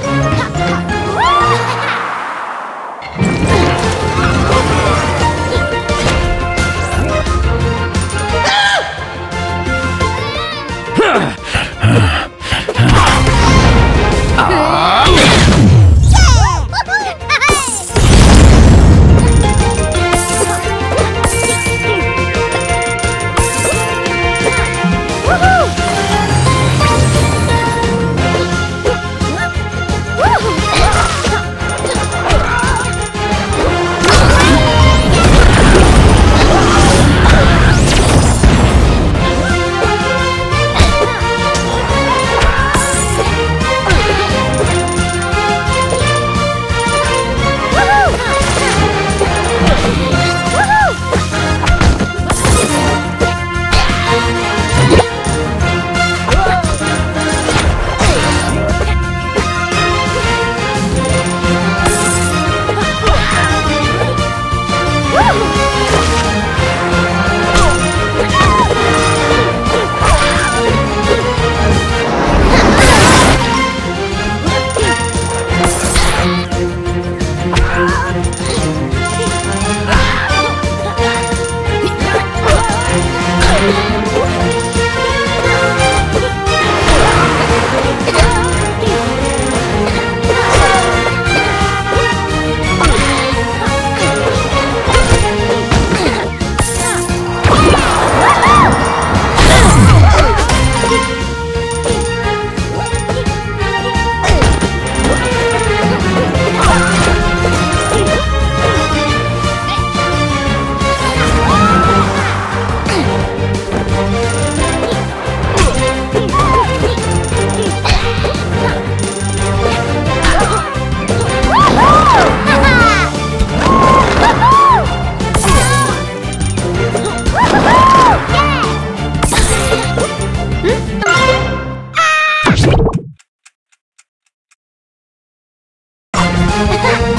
Ha, ha. 哈 哈